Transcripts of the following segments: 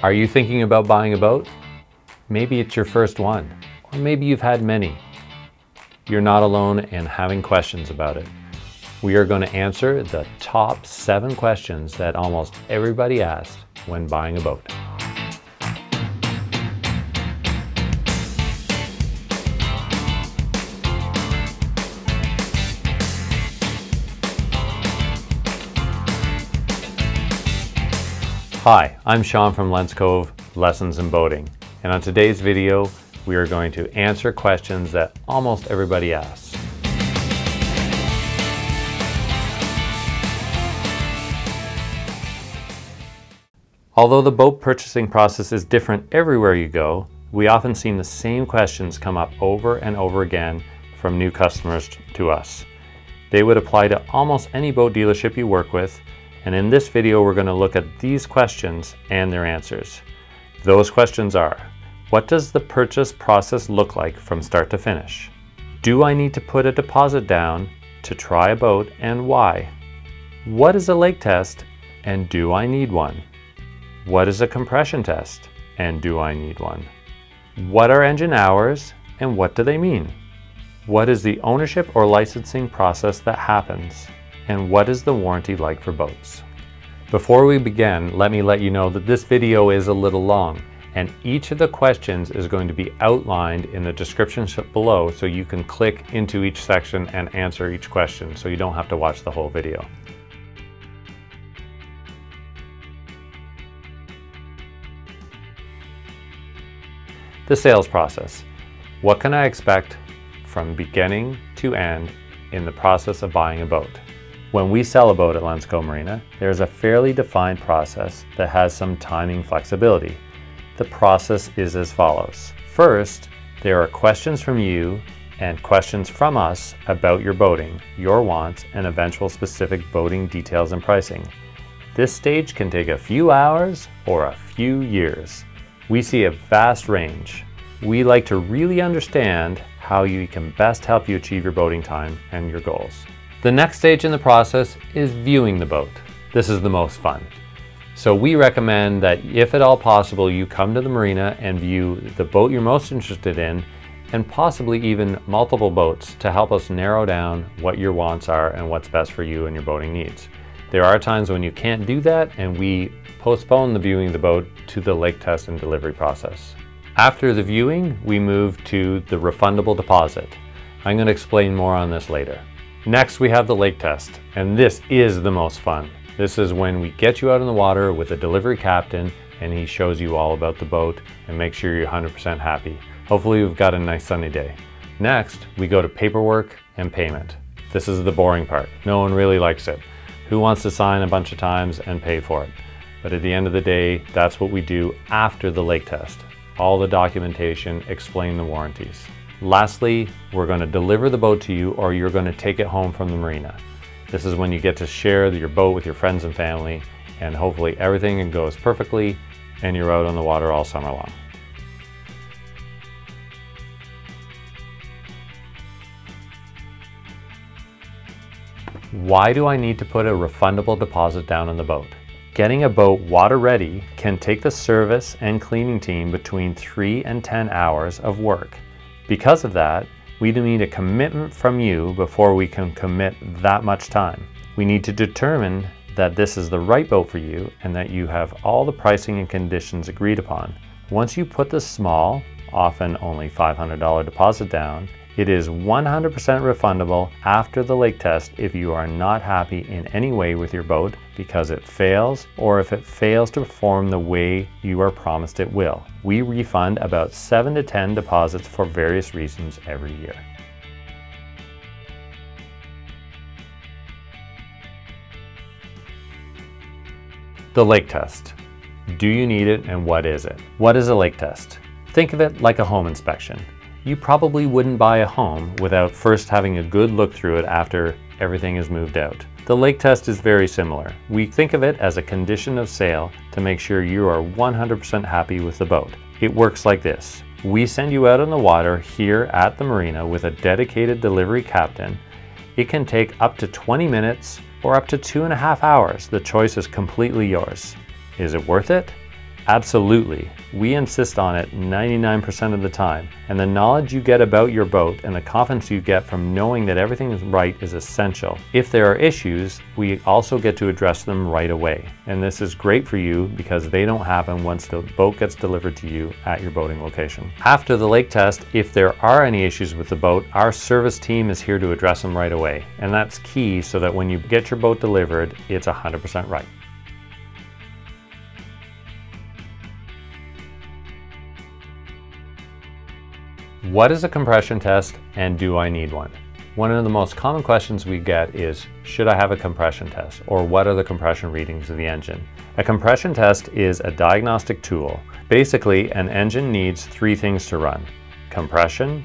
Are you thinking about buying a boat? Maybe it's your first one, or maybe you've had many. You're not alone in having questions about it. We are going to answer the top seven questions that almost everybody asks when buying a boat. Hi, I'm Sean from Len's Cove Lessons in Boating, and on today's video, we are going to answer questions that almost everybody asks. Although the boat purchasing process is different everywhere you go, we often see the same questions come up over and over again from new customers to us. They would apply to almost any boat dealership you work with, and in this video, we're gonna look at these questions and their answers. Those questions are, what does the purchase process look like from start to finish? Do I need to put a deposit down to try a boat and why? What is a lake test and do I need one? What is a compression test and do I need one? What are engine hours and what do they mean? What is the ownership or licensing process that happens? And what is the warranty like for boats. Before we begin, let me let you know that this video is a little long and each of the questions is going to be outlined in the description below so you can click into each section and answer each question so you don't have to watch the whole video. The sales process. What can I expect from beginning to end in the process of buying a boat? When we sell a boat at Len's Cove Marina, there is a fairly defined process that has some timing flexibility. The process is as follows. First, there are questions from you and questions from us about your boating, your wants, and eventual specific boating details and pricing. This stage can take a few hours or a few years. We see a vast range. We like to really understand how we can best help you achieve your boating time and your goals. The next stage in the process is viewing the boat. This is the most fun. So we recommend that if at all possible, you come to the marina and view the boat you're most interested in and possibly even multiple boats to help us narrow down what your wants are and what's best for you and your boating needs. There are times when you can't do that and we postpone the viewing of the boat to the lake test and delivery process. After the viewing, we move to the refundable deposit. I'm going to explain more on this later. Next, we have the lake test, and this is the most fun. This is when we get you out in the water with a delivery captain and he shows you all about the boat and make sure you're 100% happy. Hopefully you've got a nice sunny day. Next, we go to paperwork and payment. This is the boring part. No one really likes it. Who wants to sign a bunch of times and pay for it? But at the end of the day, that's what we do after the lake test. All the documentation, explain the warranties. Lastly, we're going to deliver the boat to you or you're going to take it home from the marina. This is when you get to share your boat with your friends and family and hopefully everything goes perfectly and you're out on the water all summer long. Why do I need to put a refundable deposit down on the boat? Getting a boat water ready can take the service and cleaning team between 3 and 10 hours of work. Because of that, we need a commitment from you before we can commit that much time. We need to determine that this is the right boat for you and that you have all the pricing and conditions agreed upon. Once you put the small, often only $500 deposit down, it is 100% refundable after the lake test if you are not happy in any way with your boat because it fails or if it fails to perform the way you are promised it will. We refund about 7 to 10 deposits for various reasons every year. The lake test. Do you need it and what is it? What is a lake test? Think of it like a home inspection you probably wouldn't buy a home without first having a good look through it after everything is moved out. The lake test is very similar. We think of it as a condition of sale to make sure you are 100% happy with the boat. It works like this. We send you out on the water here at the marina with a dedicated delivery captain. It can take up to 20 minutes or up to two and a half hours. The choice is completely yours. Is it worth it? Absolutely. We insist on it 99% of the time. And the knowledge you get about your boat and the confidence you get from knowing that everything is right is essential. If there are issues, we also get to address them right away. And this is great for you because they don't happen once the boat gets delivered to you at your boating location. After the lake test, if there are any issues with the boat, our service team is here to address them right away. And that's key so that when you get your boat delivered, it's 100% right. What is a compression test and do I need one? One of the most common questions we get is, should I have a compression test? Or what are the compression readings of the engine? A compression test is a diagnostic tool. Basically, an engine needs three things to run, compression,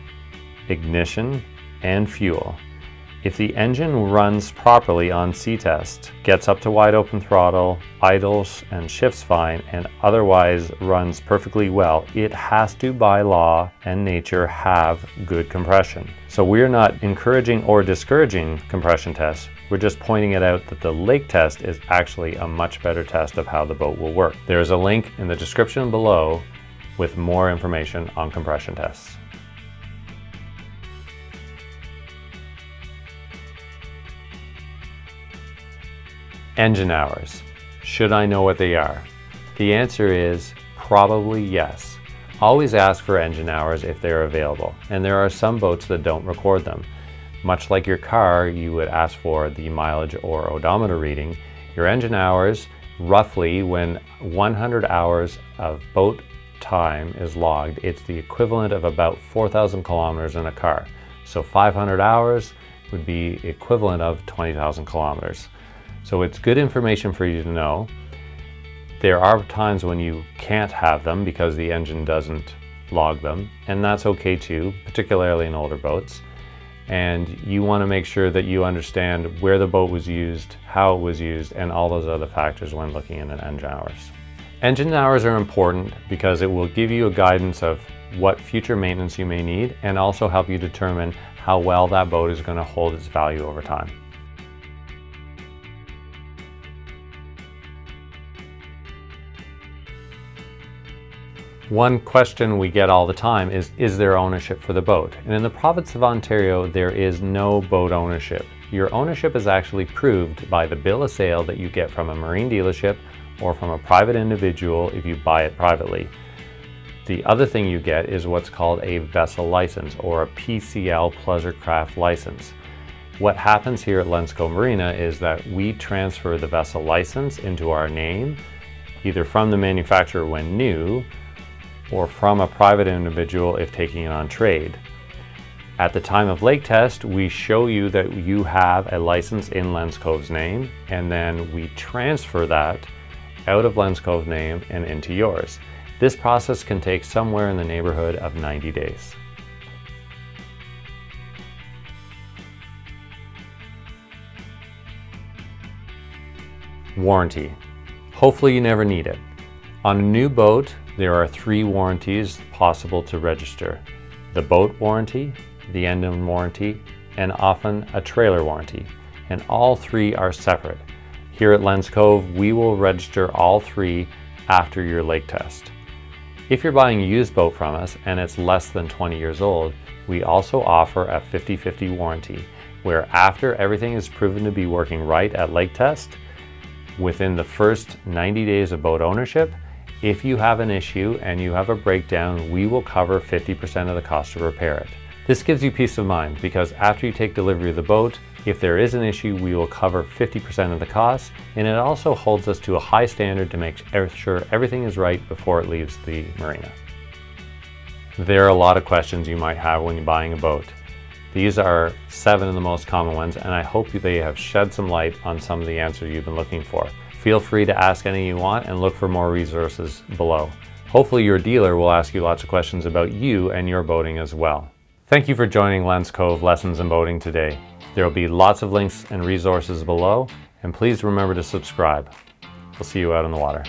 ignition, and fuel. If the engine runs properly on C-test, gets up to wide open throttle, idles and shifts fine, and otherwise runs perfectly well, it has to by law and nature have good compression. So we're not encouraging or discouraging compression tests, we're just pointing it out that the lake test is actually a much better test of how the boat will work. There is a link in the description below with more information on compression tests. Engine hours. Should I know what they are? The answer is probably yes. Always ask for engine hours if they're available, and there are some boats that don't record them. Much like your car, you would ask for the mileage or odometer reading. Your engine hours, roughly when 100 hours of boat time is logged, it's the equivalent of about 4,000 kilometers in a car. So 500 hours would be equivalent of 20,000 kilometers. So it's good information for you to know. There are times when you can't have them because the engine doesn't log them, and that's okay too, particularly in older boats. And you want to make sure that you understand where the boat was used, how it was used, and all those other factors when looking at an engine hours. Engine hours are important because it will give you a guidance of what future maintenance you may need and also help you determine how well that boat is going to hold its value over time. One question we get all the time is, is there ownership for the boat? And in the province of Ontario, there is no boat ownership. Your ownership is actually proved by the bill of sale that you get from a marine dealership or from a private individual if you buy it privately. The other thing you get is what's called a vessel license or a PCL pleasure craft license. What happens here at Lensco Marina is that we transfer the vessel license into our name, either from the manufacturer when new, or from a private individual if taking it on trade. At the time of lake test, we show you that you have a license in Lensco's name, and then we transfer that out of Lens Lensco's name and into yours. This process can take somewhere in the neighborhood of 90 days. Warranty. Hopefully you never need it. On a new boat, there are three warranties possible to register. The boat warranty, the engine warranty, and often a trailer warranty. And all three are separate. Here at Len's Cove, we will register all three after your lake test. If you're buying a used boat from us and it's less than 20 years old, we also offer a 50-50 warranty, where after everything is proven to be working right at lake test, within the first 90 days of boat ownership, if you have an issue and you have a breakdown, we will cover 50% of the cost to repair it. This gives you peace of mind because after you take delivery of the boat, if there is an issue, we will cover 50% of the cost, and it also holds us to a high standard to make sure everything is right before it leaves the marina. There are a lot of questions you might have when you're buying a boat. These are seven of the most common ones, and I hope they have shed some light on some of the answers you've been looking for. Feel free to ask any you want and look for more resources below. Hopefully your dealer will ask you lots of questions about you and your boating as well. Thank you for joining Len's Cove Lessons in Boating today. There will be lots of links and resources below, and please remember to subscribe. We'll see you out on the water.